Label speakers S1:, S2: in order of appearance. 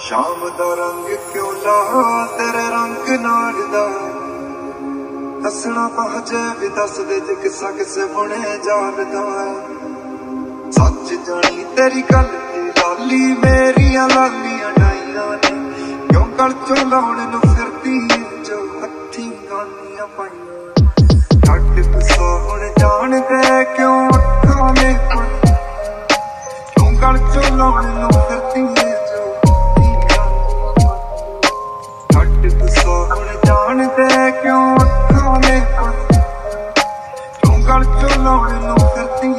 S1: ਸ਼ਾਮ ਦਾ ਰੰਗ ਕਿਉਂ ਲਾਹਾ? ਤੇਰੇ ਰੰਗ ਨਾਲ ਦਾ। ਹੱਸਣਾ ਪਹਜੇ ਵੀ ਦੱਸ ਦੇ ਜੇ ਕਿਸਾ ਕਿਸੇ ਬੁਣੇ ਜਾਣਦਾ। ਸੱਚ ਜਾਣੀ ਤੇਰੀ ਗੱਲ ਦੀ ਲਾਲੀ, ਮੇਰੀਆਂ ਲਾਲੀਆਂ ਡਾਈਆਂ ਨੇ। ਕਿਉਂ ਗਲ ਚੋਂ ਲਾਉਣ ਨੂੰ ਫਿਰਦੀ ਜੋ ਹੱਥੀਂ ਗਾਨੀਆਂ ਪਾਈਆਂ? ਛੱਡ ਪਸਾ ਹੁਣ ਜਾਣਦੇ, ਕਿਉਂ ਅੱਖਾਂ ਨੇ ਕਿਉਂ ਗਲ ਚੋਂ ਲਾਉਣ ਨੂੰ ਫਿਰਦੀ ਕਿਸ ਸੋਹਣ ਜਾਣਦੇ ਕਿਉਂ ਅੱਖਾਂ ਨੇ ਤੂੰ ਗੱਲ ਚੋਂ ਲਾਉਣ ਨੂੰ ਫਿਰਦੀ